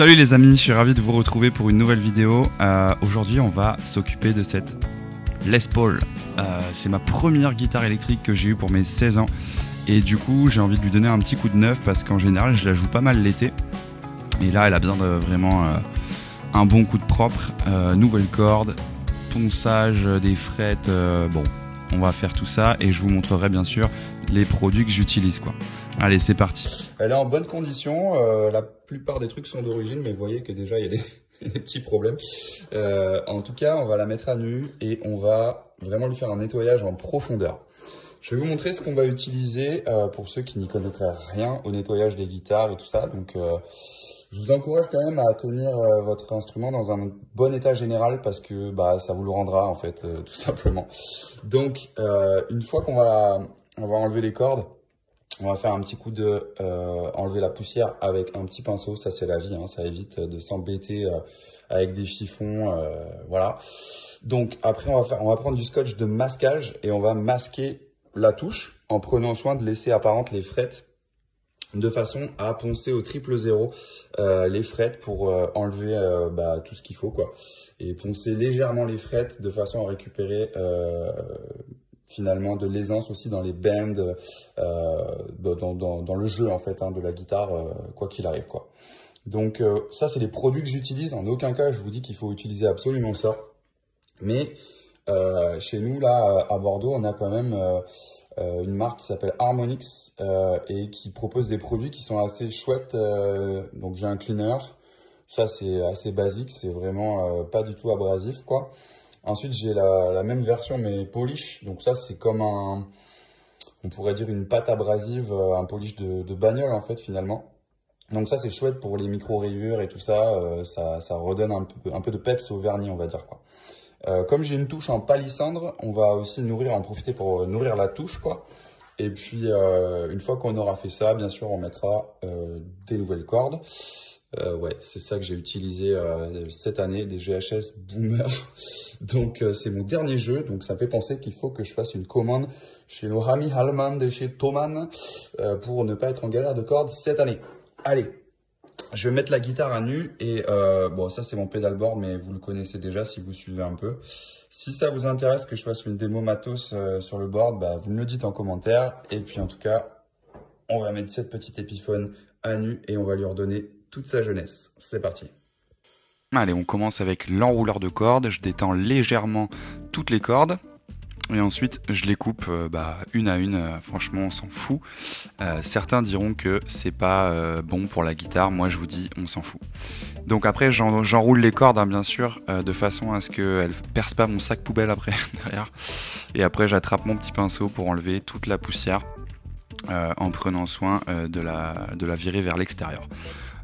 Salut les amis, je suis ravi de vous retrouver pour une nouvelle vidéo. Euh, Aujourd'hui, on va s'occuper de cette Les Paul. Euh, c'est ma première guitare électrique que j'ai eue pour mes 16 ans. Et du coup, j'ai envie de lui donner un petit coup de neuf parce qu'en général, je la joue pas mal l'été. Et là, elle a besoin de vraiment euh, un bon coup de propre. Nouvelle corde, ponçage des frettes. bon, on va faire tout ça et je vous montrerai bien sûr les produits que j'utilise. quoi. Allez, c'est parti. Elle est en bonne condition. euh, la plupart des trucs sont d'origine, mais vous voyez que déjà il y a des, petits problèmes. Euh, en tout cas, on va la mettre à nu et on va vraiment lui faire un nettoyage en profondeur. Je vais vous montrer ce qu'on va utiliser euh, pour ceux qui n'y connaîtraient rien au nettoyage des guitares et tout ça. Donc, je vous encourage quand même à tenir votre instrument dans un bon état général parce que bah, ça vous le rendra en fait, tout simplement. Donc, une fois qu'on va, va enlever les cordes, on va faire un petit coup de euh, enlever la poussière avec un petit pinceau. Ça, c'est la vie. Hein, ça évite de s'embêter euh, avec des chiffons. euh, voilà. Donc après, on va faire, on va prendre du scotch de masquage et on va masquer la touche en prenant soin de laisser apparentes les frettes de façon à poncer au triple zéro euh, les frettes pour euh, enlever euh, bah, tout ce qu'il faut quoi et poncer légèrement les frettes de façon à récupérer euh, finalement de l'aisance aussi dans les bends euh, dans, le jeu en fait hein, de la guitare euh, quoi qu'il arrive quoi. Donc euh, ça c'est les produits que j'utilise. En aucun cas je vous dis qu'il faut utiliser absolument ça. Mais chez nous là à Bordeaux on a quand même une marque qui s'appelle Harmonix et qui propose des produits qui sont assez chouettes donc j'ai un cleaner. Ça c'est assez basique c'est vraiment pas du tout abrasif quoi Ensuite, j'ai la, même version, mais polish. Donc ça, c'est comme un, on pourrait dire une pâte abrasive, euh, un polish de, bagnole, en fait, finalement. Donc ça, c'est chouette pour les micro-rayures et tout ça. euh, ça, ça redonne un peu, un peu de peps au vernis, on va dire, quoi. Euh, comme j'ai une touche en palissandre, on va aussi nourrir, en profiter pour nourrir la touche, quoi. Et puis, une fois qu'on aura fait ça, bien sûr, on mettra des nouvelles cordes. Euh, ouais, c'est ça que j'ai utilisé euh, cette année, des GHS Boomer. Donc euh, c'est mon dernier jeu, donc ça me fait penser qu'il faut que je fasse une commande chez nos amis allemands de chez Thomann pour ne pas être en galère de cordes cette année. Allez, je vais mettre la guitare à nu et bon ça c'est mon pédalboard mais vous le connaissez déjà si vous suivez un peu. Si ça vous intéresse que je fasse une démo matos sur le board, bah, vous me le dites en commentaire et puis en tout cas on va mettre cette petite épiphone à nu et on va lui redonner toute sa jeunesse. C'est parti. Allez, on commence avec l'enrouleur de cordes. Je détends légèrement toutes les cordes. Et ensuite, je les coupe euh, bah, une à une. Euh, franchement, on s'en fout. Euh, certains diront que c'est pas bon pour la guitare. Moi, je vous dis, on s'en fout. Donc après, j'en- j'enroule les cordes, hein, bien sûr, de façon à ce qu'elles percent pas mon sac poubelle après derrière. Et après, j'attrape mon petit pinceau pour enlever toute la poussière en prenant soin de la virer vers l'extérieur.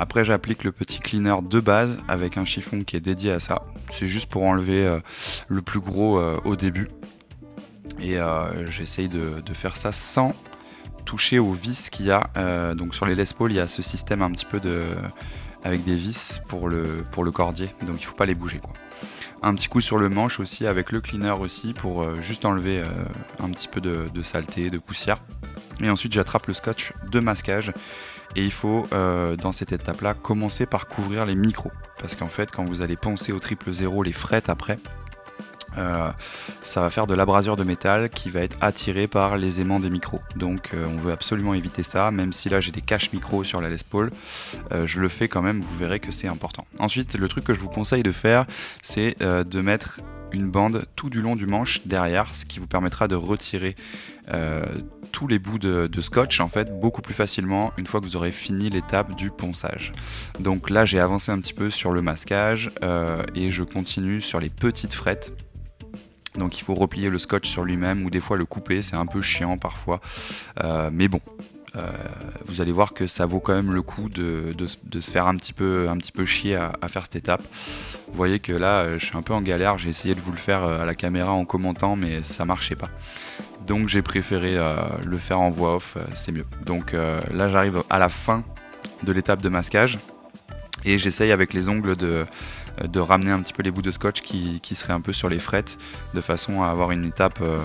Après, j'applique le petit cleaner de base avec un chiffon qui est dédié à ça. C'est juste pour enlever euh, le plus gros euh, au début. Et euh, j'essaye de, faire ça sans toucher aux vis qu'il y a. Donc sur les Les Paul, il y a ce système un petit peu de avec des vis pour le, pour le cordier. Donc il faut pas les bouger. Quoi. Un petit coup sur le manche aussi avec le cleaner aussi pour euh, juste enlever euh, un petit peu de, saleté, de poussière. Et ensuite j'attrape le scotch de masquage et il faut, euh, dans cette étape-là, commencer par couvrir les micros. Parce qu'en fait, quand vous allez penser au triple zéro, les frettes après, euh, ça va faire de l'abrasure de métal qui va être attiré par les aimants des micros. Donc euh, on veut absolument éviter ça, même si là j'ai des caches micros sur la Les Paul, euh, je le fais quand même, vous verrez que c'est important. Ensuite, le truc que je vous conseille de faire, c'est de mettre une bande tout du long du manche derrière, ce qui vous permettra de retirer tous les bouts de, scotch en fait beaucoup plus facilement une fois que vous aurez fini l'étape du ponçage. Donc là j'ai avancé un petit peu sur le masquage et je continue sur les petites frettes. Donc il faut replier le scotch sur lui-même ou des fois le couper, c'est un peu chiant parfois, Euh, mais bon. euh, vous allez voir que ça vaut quand même le coup de, de, se faire un petit peu, un peu chier à, faire cette étape. Vous voyez que là, euh, je suis un peu en galère. J'ai essayé de vous le faire à la caméra en commentant, mais ça marchait pas. Donc j'ai préféré le faire en voix off, c'est mieux. Donc là, j'arrive à la fin de l'étape de masquage et j'essaye avec les ongles de, ramener un petit peu les bouts de scotch qui, seraient un peu sur les frettes, de façon à avoir une étape, euh,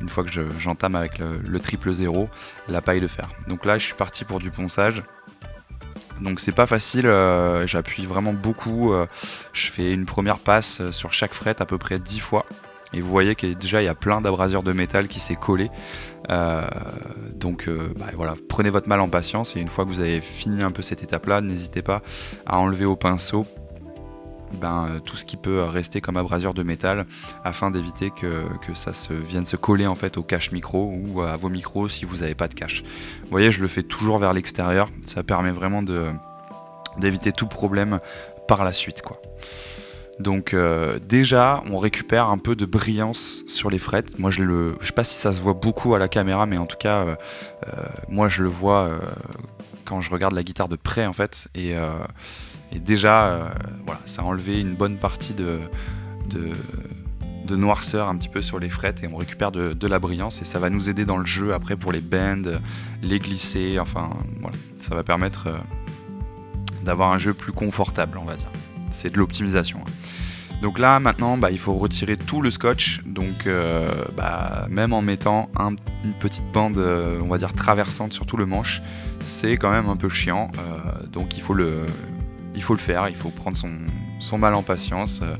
une fois que je- j'entame avec le, le triple zéro, la paille de fer. Donc là, je suis parti pour du ponçage. Donc c'est pas facile, j'appuie vraiment beaucoup, je fais une première passe sur chaque fret à peu près 10 fois. Et vous voyez qu'il déjà il y a plein d'abrasures de métal qui s'est collé. donc bah, voilà, prenez votre mal en patience et une fois que vous avez fini un peu cette étape-là, n'hésitez pas à enlever au pinceau ben, euh, tout ce qui peut rester comme abrasure de métal afin d'éviter que, ça vienne se coller en fait au cache micro ou à vos micros si vous n'avez pas de cache. Vous voyez, je le fais toujours vers l'extérieur, ça permet vraiment d'éviter tout problème par la suite. Donc euh, déjà, on récupère un peu de brillance sur les frettes. Moi, je le, je sais pas si ça se voit beaucoup à la caméra, mais en tout cas, euh, moi, je le vois quand je regarde la guitare de près, en fait. Et, déjà, euh, voilà, ça a enlevé une bonne partie de, de, noirceur un petit peu sur les frettes et on récupère de, la brillance et ça va nous aider dans le jeu après pour les bends, les glisser, enfin voilà, ça va permettre euh, d'avoir un jeu plus confortable, on va dire. C'est de l'optimisation. Hein. Donc là maintenant bah, il faut retirer tout le scotch, donc euh, bah, même en mettant une petite bande on va dire traversante sur tout le manche, c'est quand même un peu chiant, donc il faut le, faire, il faut prendre son, mal en patience euh,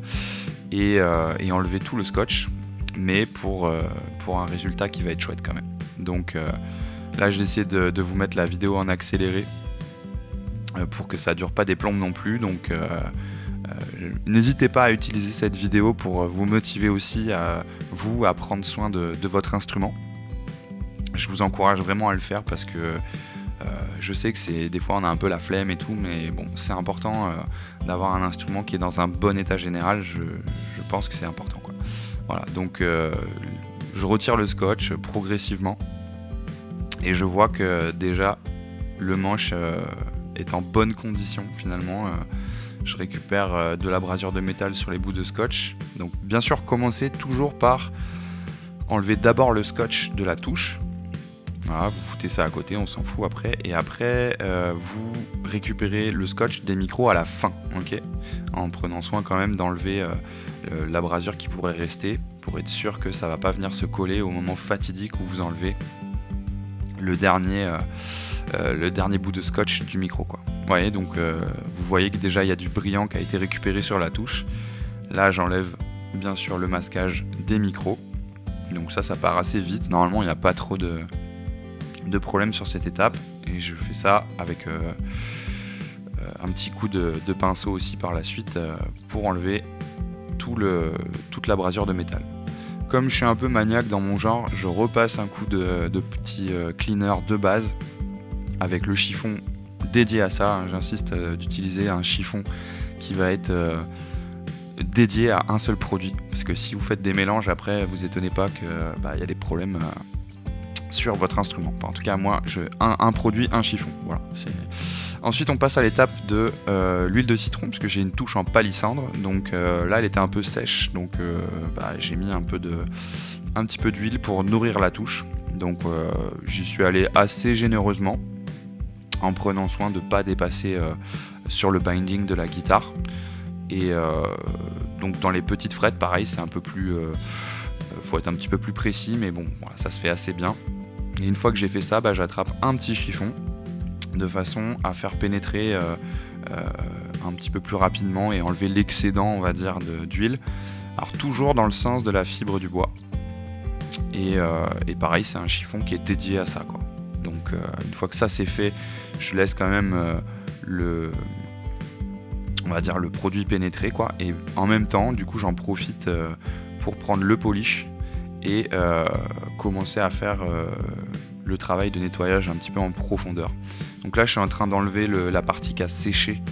euh, et, enlever tout le scotch, mais pour, euh, un résultat qui va être chouette quand même. Donc là, j'ai essayé de, de, vous mettre la vidéo en accéléré pour que ça dure pas des plombes non plus. Donc n'hésitez pas à utiliser cette vidéo pour vous motiver aussi à vous à prendre soin de, votre instrument. Je vous encourage vraiment à le faire parce que euh, je sais que c'est des fois on a un peu la flemme et tout, mais bon, c'est important euh, d'avoir un instrument qui est dans un bon état général. Je, pense que c'est important. Quoi. Voilà, donc euh, je retire le scotch progressivement et je vois que déjà le manche est en bonne condition finalement. Je récupère de l'abrasure de métal sur les bouts de scotch. Donc bien sûr, commencez toujours par enlever d'abord le scotch de la touche voilà, vous foutez ça à côté, on s'en fout après. Et après, euh, vous récupérez le scotch des micros à la fin, ok? En prenant soin quand même d'enlever euh, l'abrasure qui pourrait rester pour être sûr que ça va pas venir se coller au moment fatidique où vous enlevez le dernier, euh, le dernier bout de scotch du micro, quoi. Vous voyez, donc vous voyez que déjà il y a du brillant qui a été récupéré sur la touche. Là, j'enlève bien sûr le masquage des micros. Donc ça, ça part assez vite. Normalement, il n'y a pas trop de, problèmes sur cette étape et je fais ça avec euh, euh, un petit coup de, pinceau aussi par la suite euh, pour enlever tout le, toute la brasure de métal. Comme je suis un peu maniaque dans mon genre, je repasse un coup de, petit cleaner de base avec le chiffon dédié à ça. J'insiste d'utiliser un chiffon qui va être dédié à un seul produit. Parce que si vous faites des mélanges après, vous étonnez pas qu'il bah, y a des problèmes sur votre instrument. en tout cas, moi, un, produit, un chiffon. Ensuite, on passe à l'étape de euh, l'huile de citron, puisque j'ai une touche en palissandre. Donc euh, là, elle était un peu sèche, donc euh, bah, j'ai mis un peu de, un petit peu d'huile pour nourrir la touche. Donc j'y suis allé assez généreusement, en prenant soin de ne pas dépasser sur le binding de la guitare. Et donc dans les petites frettes, pareil, c'est un peu plus faut être un petit peu plus précis, mais bon, ça se fait assez bien. Et une fois que j'ai fait ça, bah, j'attrape un petit chiffon de façon à faire pénétrer euh, euh, un petit peu plus rapidement et enlever l'excédent, on va dire, d'huile. Alors toujours dans le sens de la fibre du bois. Et, euh, pareil, c'est un chiffon qui est dédié à ça. Quoi. Donc une fois que ça c'est fait, je laisse quand même le, on va dire le produit pénétrer quoi. Et en même temps, du coup, j'en profite pour prendre le polish et euh, commencer à faire euh, le travail de nettoyage un petit peu en profondeur. Donc là, je suis en train d'enlever la partie qui a séché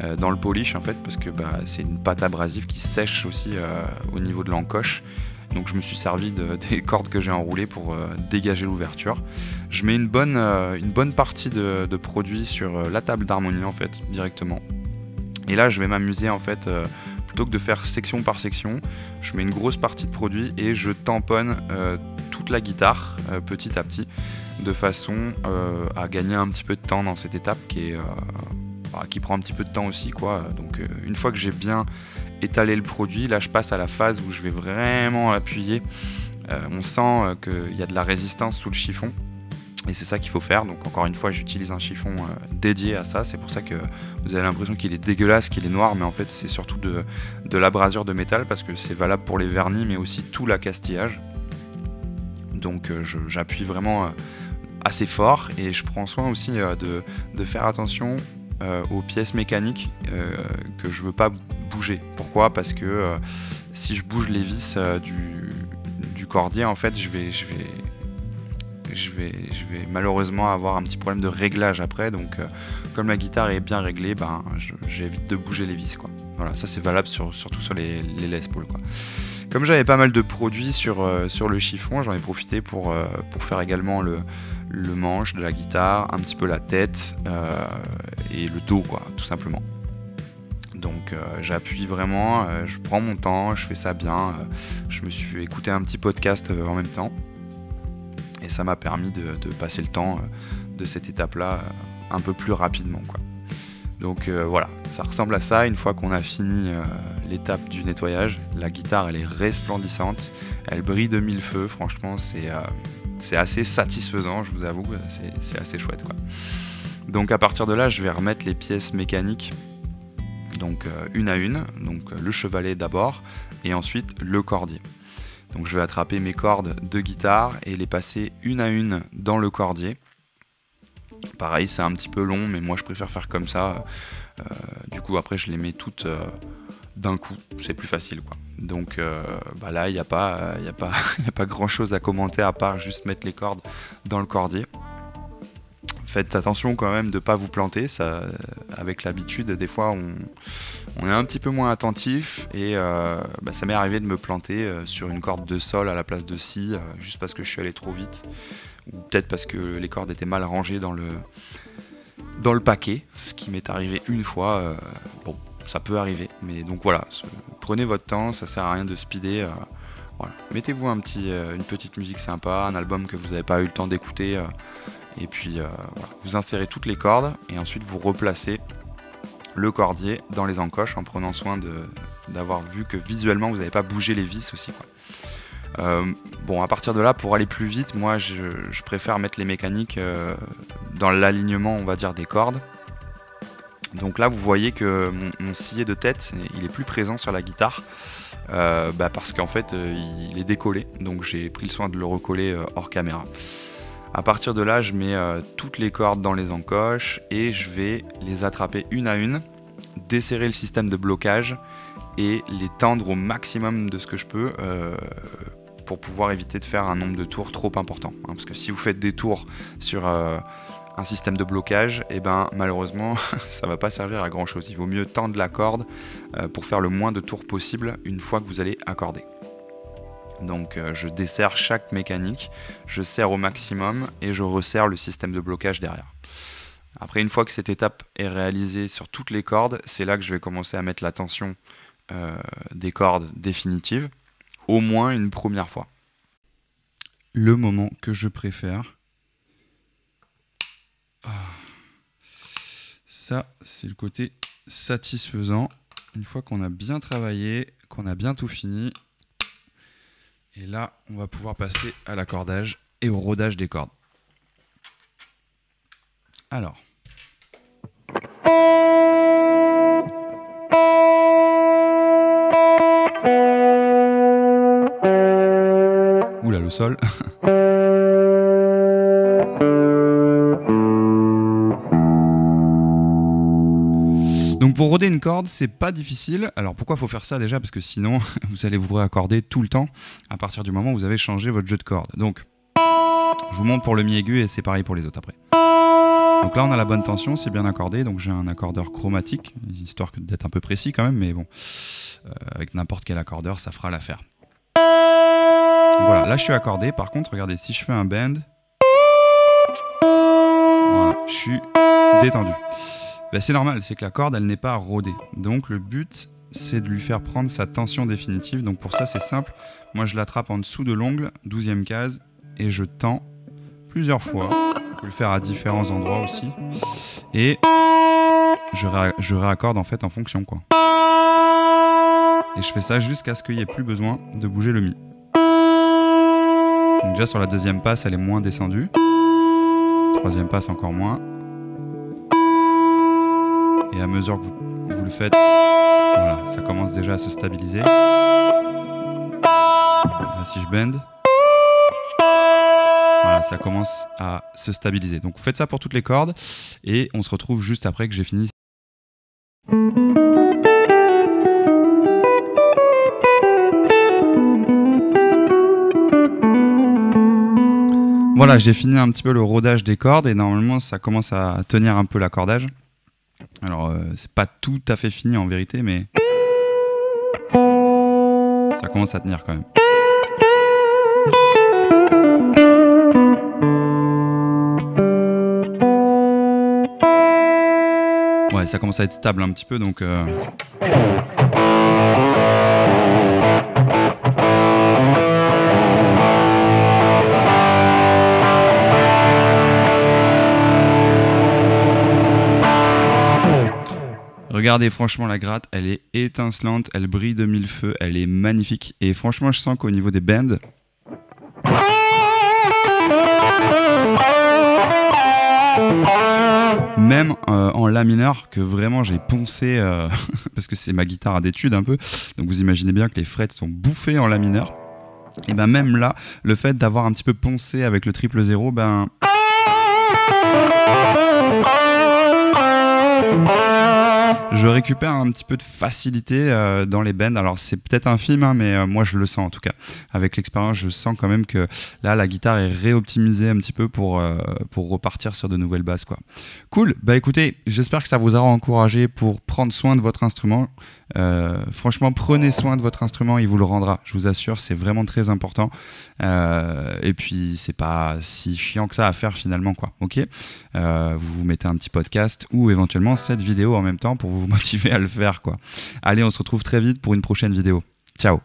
euh, dans le polish en fait, parce que bah, c'est une pâte abrasive qui sèche aussi au niveau de l'encoche. Donc je me suis servi de, des cordes que j'ai enroulées pour dégager l'ouverture. Je mets une bonne, une bonne partie de, produit sur la table d'harmonie en fait, directement. Et là, je vais m'amuser en fait plutôt que de faire section par section, je mets une grosse partie de produit et je tamponne euh, toute la guitare euh, petit à petit de façon euh, à gagner un petit peu de temps dans cette étape qui, est, bah, qui prend un petit peu de temps aussi. Quoi. Donc une fois que j'ai bien étalé le produit, là je passe à la phase où je vais vraiment appuyer. on sent qu'il y a de la résistance sous le chiffon. Et c'est ça qu'il faut faire. Donc encore une fois, j'utilise un chiffon euh, dédié à ça. C'est pour ça que vous avez l'impression qu'il est dégueulasse, qu'il est noir, mais en fait c'est surtout de, de l'abrasure de métal parce que c'est valable pour les vernis, mais aussi tout l'accastillage. Donc euh, j'appuie vraiment euh, assez fort et je prends soin aussi de, de, faire attention aux pièces mécaniques que je veux pas bouger. Pourquoi? Parce que si je bouge les vis du, du cordier, en fait, je vais, je vais je vais, malheureusement avoir un petit problème de réglage après. Donc, euh, comme la guitare est bien réglée, ben, j'évite de bouger les vis. Quoi. Voilà, ça c'est valable sur, surtout sur les, les Les. Quoi. Comme j'avais pas mal de produits sur, euh, sur le chiffon, j'en ai profité pour, euh, pour faire également le, le, manche de la guitare, un petit peu la tête et le dos, quoi, tout simplement. Donc j'appuie vraiment, je prends mon temps, je fais ça bien. je me suis écouté un petit podcast en même temps. Et ça m'a permis de, passer le temps euh, de cette étape-là euh, un peu plus rapidement. Donc euh, voilà, ça ressemble à ça. Une fois qu'on a fini l'étape du nettoyage, la guitare elle est resplendissante, elle brille de mille feux. Franchement, c'est assez satisfaisant, je vous avoue, c'est assez chouette. Donc à partir de là, je vais remettre les pièces mécaniques, donc une à une, donc le chevalet d'abord, et ensuite le cordier. Donc je vais attraper mes cordes de guitare et les passer une à une dans le cordier. Pareil, c'est un petit peu long, mais moi je préfère faire comme ça. Euh, du coup, après, je les mets toutes euh, d'un coup. C'est plus facile. Donc euh, bah là, il n'y a, pas, a, pas, a pas grand chose à commenter à part juste mettre les cordes dans le cordier. Faites attention quand même de ne pas vous planter. Ça, avec l'habitude, des fois, on, est un petit peu moins attentif et euh, bah, ça m'est arrivé de me planter euh, sur une corde de sol à la place de si, euh, juste parce que je suis allé trop vite, ou peut-être parce que les cordes étaient mal rangées dans le, dans le paquet, ce qui m'est arrivé une fois. bon, ça peut arriver, mais donc voilà, prenez votre temps, ça sert à rien de speeder. Mettez-vous un petit, une petite musique sympa, un album que vous n'avez pas eu le temps d'écouter, et puis vous insérez toutes les cordes et ensuite vous replacez le cordier dans les encoches en prenant soin d'avoir vu que visuellement vous n'avez pas bougé les vis aussi. Euh, bon, à partir de là, pour aller plus vite, moi je, préfère mettre les mécaniques euh, dans l'alignement, on va dire, des cordes. Donc là, vous voyez que mon, sillet de tête, il est plus présent sur la guitare. Euh, bah, parce qu'en fait, il est décollé. Donc j'ai pris le soin de le recoller hors caméra. À partir de là, je mets euh, toutes les cordes dans les encoches et je vais les attraper une à une, desserrer le système de blocage et les tendre au maximum de ce que je peux euh, pour pouvoir éviter de faire un nombre de tours trop important. Hein. parce que si vous faites des tours sur euh, un système de blocage, eh ben malheureusement ça va pas servir à grand chose. Il vaut mieux tendre la corde pour faire le moins de tours possible une fois que vous allez accorder. Donc euh, je desserre chaque mécanique, je serre au maximum et je resserre le système de blocage derrière. Après, une fois que cette étape est réalisée sur toutes les cordes, c'est là que je vais commencer à mettre la tension euh, des cordes définitives, au moins une première fois. Le moment que je préfère. Ah. Ça, c'est le côté satisfaisant. Une fois qu'on a bien travaillé, qu'on a bien tout fini, et là, on va pouvoir passer à l'accordage et au rodage des cordes. Alors. Oula, le sol. pour roder une corde, c'est pas difficile. Alors pourquoi faut faire ça déjà? Parce que sinon, vous allez vous réaccorder tout le temps à partir du moment où vous avez changé votre jeu de corde. Donc, je vous montre pour le mi aigu et c'est pareil pour les autres après. Donc là, on a la bonne tension, c'est bien accordé. Donc j'ai un accordeur chromatique, histoire d'être un peu précis quand même, mais bon, euh, avec n'importe quel accordeur, ça fera l'affaire. Voilà, là je suis accordé. Par contre, regardez, si je fais un bend, voilà, je suis détendu. Bah, c'est normal, c'est que la corde, elle n'est pas rodée. Donc le but, c'est de lui faire prendre sa tension définitive. Donc pour ça, c'est simple. Moi, je l'attrape en dessous de l'ongle, 12e case, et je tends plusieurs fois. Je peux le faire à différents endroits aussi. Et je, je réaccorde en fait en fonction, quoi. Et je fais ça jusqu'à ce qu'il n'y ait plus besoin de bouger le mi. Donc déjà sur la deuxième passe, elle est moins descendue. Troisième passe encore moins. Mesure que vous, le faites, voilà, ça commence déjà à se stabiliser. Si je bend, voilà, ça commence à se stabiliser. Donc vous faites ça pour toutes les cordes et on se retrouve juste après que j'ai fini. Voilà, j'ai fini un petit peu le rodage des cordes et normalement ça commence à tenir un peu l'accordage. Alors euh, c'est pas tout à fait fini en vérité, mais ça commence à tenir quand même. Ouais, ça commence à être stable un petit peu donc. Euh, Regardez franchement la gratte, elle est étincelante, elle brille de mille feux, elle est magnifique. Et franchement, je sens qu'au niveau des bends, même euh, en la mineur que vraiment j'ai poncé euh, parce que c'est ma guitare d'étude un peu donc vous imaginez bien que les frettes sont bouffées en la mineur et ben même là le fait d'avoir un petit peu poncé avec le triple zéro ben je récupère un petit peu de facilité euh, dans les bends. Alors c'est peut-être un film, hein, mais euh, moi je le sens en tout cas. Avec l'expérience, je sens quand même que là la guitare est réoptimisée un petit peu pour, euh, pour repartir sur de nouvelles basses. Quoi. Cool, bah écoutez, j'espère que ça vous aura encouragé pour prendre soin de votre instrument. franchement, prenez soin de votre instrument, il vous le rendra, je vous assure, c'est vraiment très important. et puis c'est pas si chiant que ça à faire finalement, quoi. Ok, vous vous mettez un petit podcast ou éventuellement cette vidéo en même temps pour vous motiver à le faire quoi. Allez, on se retrouve très vite pour une prochaine vidéo. Ciao